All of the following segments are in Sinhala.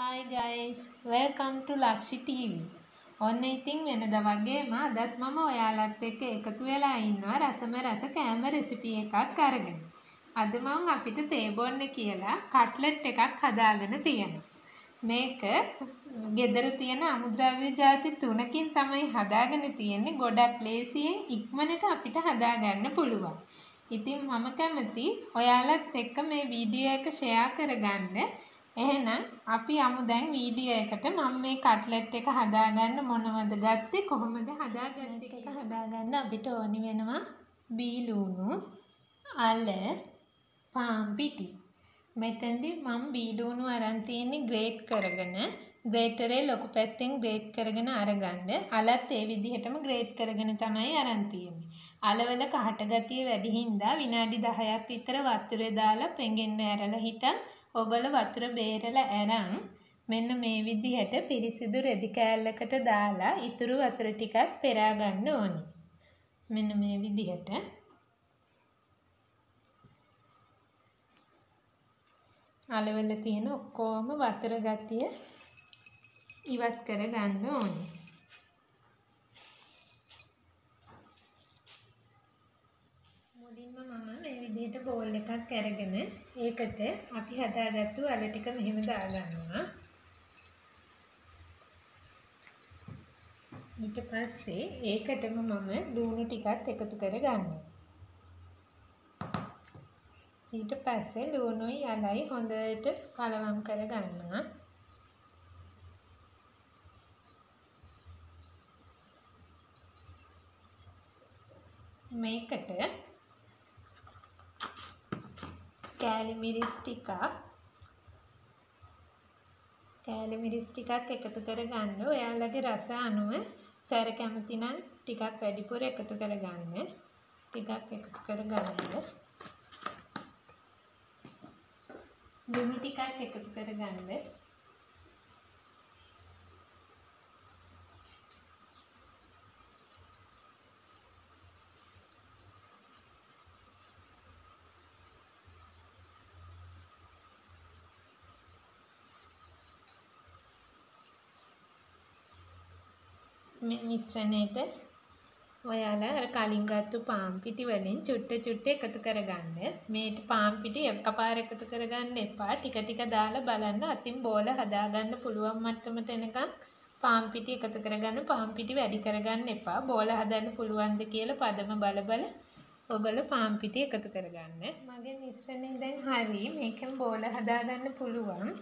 Hi guys, welcome to ලක්ෂි TV. ඔන්න ඉතින් වෙනද වගේම අදත් මම ඔයාලත් එක්ක එකතු වෙලා ඉන්නවා රසම රස කෑම රෙසිපි එකක් අරගෙන. අද මම අපිට තේ බොන්න කියලා කට්ලට් එකක් හදාගෙන තියෙනවා. මේක ගෙදර තියෙන අමුද්‍රව්‍ය ಜಾති තුනකින් තමයි හදාගෙන තියෙන්නේ. ගොඩක් ලේසියෙන් ඉක්මනට අපිට හදාගන්න පුළුවන්. ඉතින් මම කැමති ඔයාලත් එක්ක මේ වීඩියෝ එක ෂෙයා කරගන්න. එහෙනම් අපි යමු දැන් වීඩියෝ එකට. මම මේ කට්ලට් එක හදාගන්න මොනවද ගත්තේ? කොහොමද හදාගන්නේ එක හදාගන්න අපිට ඕනි වෙනවා. බීලුණු අල පාන් පිටි. මෙතෙන්දි මම බීලුණු අරන් තියෙන්නේ ග්‍රේට් කරගෙන. ග්‍රේටරේ ලොකු පැත්තෙන් ග්‍රේට් කරගෙන අරගන්න. අලත් ඒ විදිහටම ග්‍රේට් කරගෙන තමයි අරන් තියෙන්නේ. අලවල කහට ගතිය වැඩි හින්දා විනාඩි 10ක් විතර වතුරේ දාලා පෙඟෙන්න ඇරලා හිටන් ඔගොල්ලෝ වතුර බේරලා අරන් මෙන්න මේ විදිහට පිරිසිදු රෙදි කෑල්ලකට දාලා ඉතුරු වතුර ටිකත් පෙරා ගන්න ඕනි. මෙන්න මේ විදිහට අලවල තියෙන ඔක්කොම වතුර ගතිය ඉවත් කර ගන්න ඕනි. විදිහට බෝල් එකක් අරගෙන ඒකට අපි හදාගත්තු අල ටික මෙහෙම දාගන්නවා. ඊට පස්සේ ඒකටම මම ලුණු ටිකත් එකතු කරගන්නවා. ඊට පස්සේ ලුණුයි අලයි හොඳට කලවම් කරගන්නවා. මේකට කෑලි මිරිස් ටිකක්. කෑලි මිරිස් ටිකක් එකතු කරගන්න. ඔයාලගේ රස අනුව සැර කැමති නම් ටිකක් වැඩිපුර එකතු කරගන්න. ටිකක් එකතු කරගන්න. දුමි ටිකක් එකතු කරගන්න. මිශ්‍රණයට ඔයාලා අර කලින් ගත්තු පාන් පිටි වලින් චුට්ට චුට්ට එකතු කරගන්න. මේ පාන් පිටි එකපාර එකතු කරගන්න එපා. ටික ටික දාලා බලන්න අතින් බෝල හදාගන්න පුළුවන් මට්ටමට එනකන් පාන් පිටි එකතු කරගන්න පාන් පිටි වැඩි කරගන්න එපා. බෝල හදන්න පුළුවන්ද කියලා පදම බල බල ඔයගොල්ලෝ පාන් පිටි එකතු කරගන්න. මගේ මිශ්‍රණය දැන් හරි. මේකෙන් බෝල හදාගන්න පුළුවන්.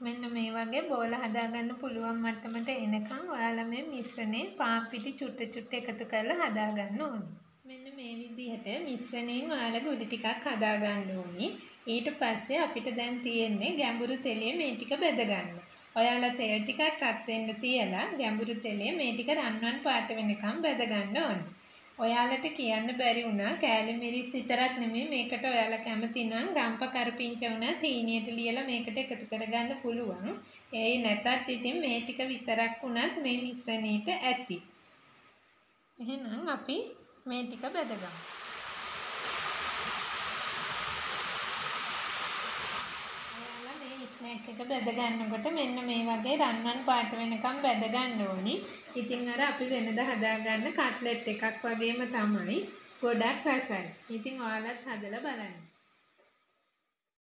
මෙන්න මේ වගේ බෝල හදාගන්න පුළුවන් මට්ටමට එනකන් ඔයාලා මේ මිශ්‍රණය පාන් පිටි චුට්ට චුට්ට එකතු කරලා හදාගන්න ඕනේ. මෙන්න මේ විදිහට මිශ්‍රණයෙන් ඔයාලා ගුලි ටිකක් හදාගන්න ඕනි. ඊට පස්සේ අපිට දැන් තියෙන්නේ ගැඹුරු තෙලේ මේ ටික බෙදගන්න. ඔයාලා තෙල් ටිකක් රත් වෙන්න තියලා ගැඹුරු තෙලේ මේ ටික රන්වන් පාට වෙනකම් බෙදගන්න ඕනේ. ඔයාලට කියන්න බැරි වුණා කෑලි මිරිස් විතරක් නෙමෙයි මේකට ඔයාලා කැමති නම් රම්ප කරපිංච වුණත් හීනියට ලියලා මේකට එකතු කරගන්න පුළුවන්. ඒ නැතත් ඉතින් මේ ටික විතරක් වුණත් මේ මිශ්‍රණයට ඇති. එහෙනම් අපි මේ ටික බෙදගමු. ස්නැක් එක බෙද ගන්නකොට මෙන්න මේ වගේ රන්වන් පාට වෙනකම් බෙද ගන්න ඕනි. ඉතින් අර අපි වෙනද හදාගන්න කට්ලට් එකක් වගේම තමයි. ගොඩක් රසයි. ඉතින් ඔයාලත් හදලා බලන්න.